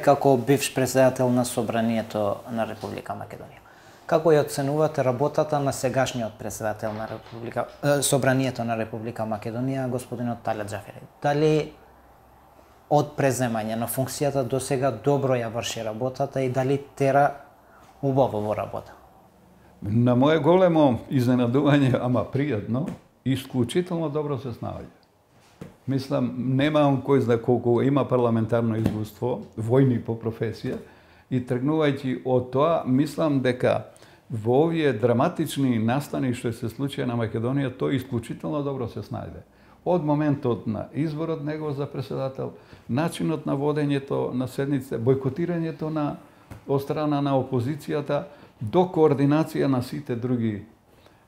Како бивш председател на Собранието на Република Македонија, како ја оценувате работата на сегашниот председател на Република Собранието на Република Македонија, господинот Талет Джафери? Дали од преземање на функцијата до сега добро ја врши работата и дали тера убаво во работа? На моје големо изненадување, ама пријатно, исклучително добро се снаоѓа. Мислам, немам кој зна колку има парламентарно искуство, војни по професија, и тргнувајќи од тоа, мислам дека во овие драматични настани што се случија на Македонија, тој исклучително добро се снајде. Од моментот на изборот него за председател, начинот на водењето на седнице, бойкотирањето на од страна на опозицијата, до координација на сите други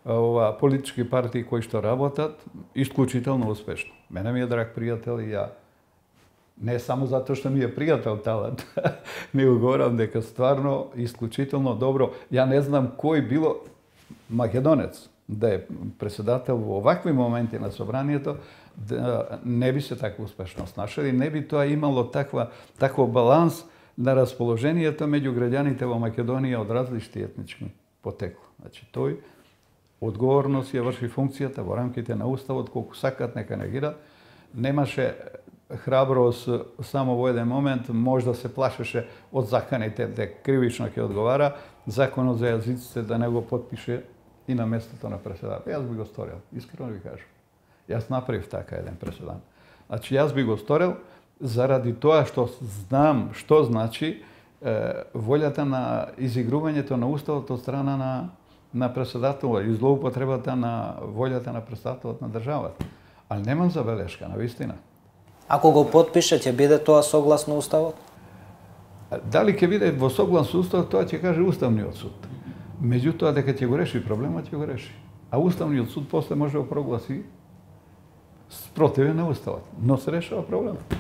ова, политички партии кои што работат, исклучително успешно. Мене ми е драг пријател и ја не само затоа што ми е пријател талант, не угорам дека стварно исклучително добро. Ја не знам кој било македонец да е председател во овакви моменти на собранието, да не би се така успешно снашал и не би тоа имало таква таков баланс на расположението меѓу граѓаните во Македонија од различни етнички потекло. Значи тој одговорност ја врши функцијата во рамките на уставот колку сакат нека негира. Немаше храброст само во еден момент, можда се плашеше од заканите дека кривично ќе одговара, законот за јазиците да не го подпише и на местото на преседател. Јас би го сторил, искрено ви кажам. Јас направив така еден преседан. Значи јас би го сторил заради тоа што знам што значи е, волјата на изигрувањето на уставот од страна на на председателот и злоупотребата на волјата на председателот на државата. Ali немам забелешка, на вистина. Ако го подпише, ќе биде тоа согласно уставот? Дали ќе биде во согласно уставот, тоа ќе каже Уставниот суд. Меѓутоа, дека ќе го реши проблемот, ќе го реши. А Уставниот суд после може да прогласи спротивен на Уставот. Но се решава проблемот.